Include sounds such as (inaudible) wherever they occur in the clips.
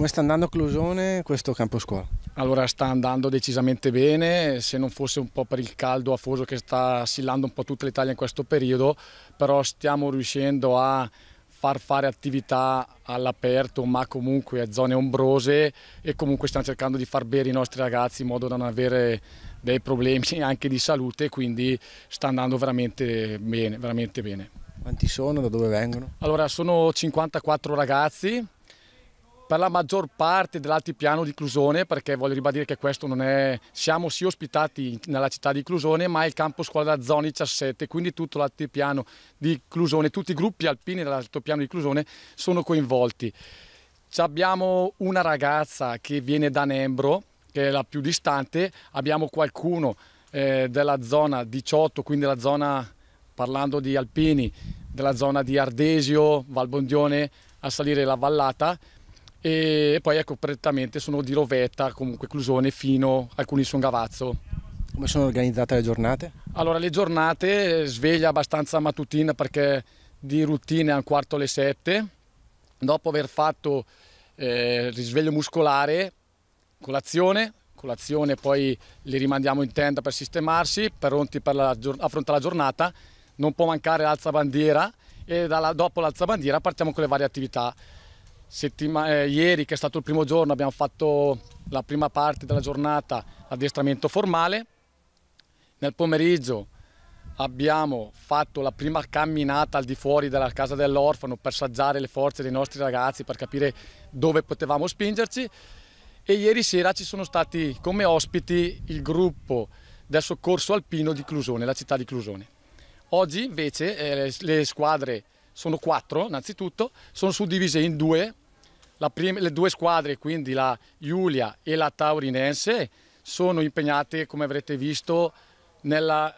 Come sta andando a Clusone questo campo scuola? Allora sta andando decisamente bene, se non fosse un po' per il caldo afoso che sta assillando un po' tutta l'Italia in questo periodo, però stiamo riuscendo a far fare attività all'aperto ma comunque a zone ombrose e comunque stiamo cercando di far bere i nostri ragazzi in modo da non avere dei problemi (laughs) anche di salute quindi sta andando veramente bene, veramente bene. Quanti sono? Da dove vengono? Allora sono 54 ragazzi per la maggior parte dell'altipiano di Clusone, perché voglio ribadire che questo non è, siamo sì ospitati nella città di Clusone, ma è il campo scuola da zona 17, quindi tutto l'altipiano di Clusone, tutti i gruppi alpini dell'altopiano di Clusone sono coinvolti. Abbiamo una ragazza che viene da Nembro, che è la più distante, abbiamo qualcuno eh, della zona 18, quindi la zona, parlando di alpini, della zona di Ardesio, Valbondione, a salire la vallata, e poi ecco prettamente sono di Rovetta, comunque Clusone, Fino, alcuni sono Gavazzo. Come sono organizzate le giornate? Allora le giornate sveglia abbastanza mattutina perché di routine a un quarto alle sette, dopo aver fatto eh, risveglio muscolare, colazione, colazione poi li rimandiamo in tenda per sistemarsi, pronti per la, affrontare la giornata, non può mancare l'alzabandiera e dalla, dopo l'alzabandiera partiamo con le varie attività eh, ieri, che è stato il primo giorno, abbiamo fatto la prima parte della giornata, addestramento formale. Nel pomeriggio abbiamo fatto la prima camminata al di fuori della casa dell'orfano per saggiare le forze dei nostri ragazzi, per capire dove potevamo spingerci. E ieri sera ci sono stati come ospiti il gruppo del soccorso alpino di Clusone, la città di Clusone. Oggi invece eh, le squadre sono quattro innanzitutto, sono suddivise in due prima, le due squadre, quindi la Giulia e la Taurinense, sono impegnate, come avrete visto, nella,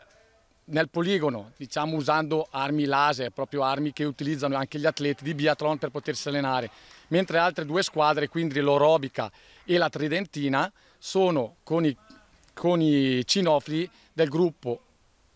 nel poligono, diciamo usando armi laser, proprio armi che utilizzano anche gli atleti di biathlon per potersi allenare, mentre altre due squadre, quindi l'Orobica e la Tridentina, sono con i, con i cinofili del gruppo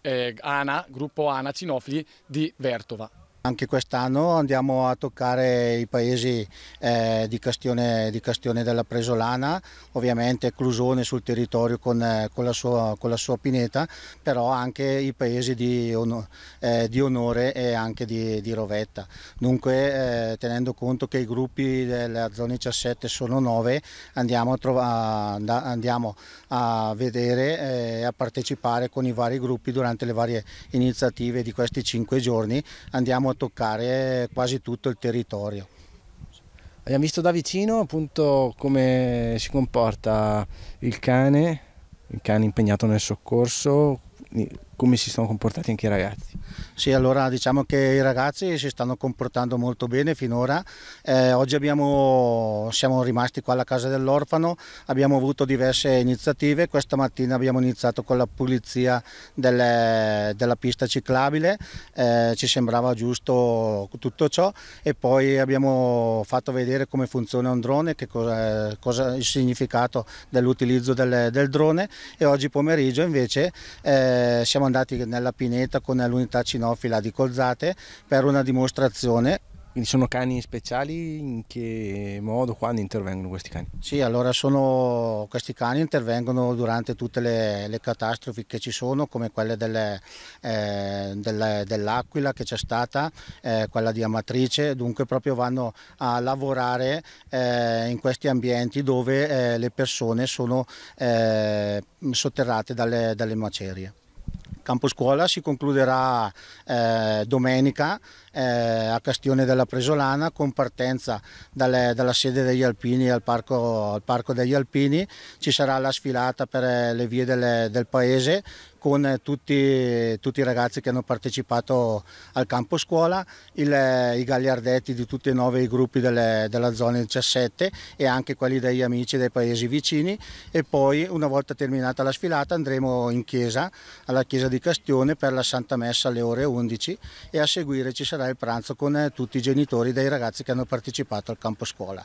eh, ANA, gruppo ANA Cinofili di Vertova. Anche quest'anno andiamo a toccare i paesi eh, di, Castione, di, Castione, della Presolana, ovviamente Clusone sul territorio con, eh, con, la, sua, con la, sua, pineta, però anche i paesi di, ono, eh, di onore e anche di, di Rovetta. Dunque eh, tenendo conto che i gruppi della zona 17 sono nove, andiamo a, trova, andiamo a vedere e a partecipare con i vari gruppi durante le varie iniziative di questi cinque giorni. Andiamo a toccare quasi tutto il territorio. Abbiamo visto da vicino appunto come si comporta il cane, il cane impegnato nel soccorso, come si sono comportati anche i ragazzi? Sì, allora diciamo che i ragazzi si stanno comportando molto bene finora. Eh, oggi abbiamo, siamo rimasti qua alla casa dell'orfano, abbiamo avuto diverse iniziative. Questa mattina abbiamo iniziato con la pulizia delle, della pista ciclabile, eh, ci sembrava giusto tutto ciò e poi abbiamo fatto vedere come funziona un drone, che cosa, cosa il significato dell'utilizzo del, del, drone e oggi pomeriggio invece eh, siamo andati nella pineta con l'unità cinofila di Colzate per una dimostrazione quindi sono cani speciali, in che modo, quando intervengono questi cani? Sì, allora sono, questi cani intervengono durante tutte le, le catastrofi che ci sono, come quelle eh, dell'Aquila che c'è stata, eh, quella di Amatrice, dunque proprio vanno a lavorare eh, in questi ambienti dove eh, le persone sono eh, sotterrate dalle, dalle macerie. Campo Scuola si concluderà eh, domenica eh, a Castione della Presolana con partenza dalle, dalla sede degli Alpini al parco, al parco, degli Alpini. Ci sarà la sfilata per eh, le vie delle, del paese con tutti, tutti, i ragazzi che hanno partecipato al campo scuola, il, i gagliardetti di tutti e nove i gruppi delle, della zona 17 e anche quelli degli amici dei paesi vicini e poi una volta terminata la sfilata andremo in chiesa, alla chiesa di Castione per la Santa Messa alle ore 11 e a seguire ci sarà il pranzo con tutti i genitori dei ragazzi che hanno partecipato al campo scuola.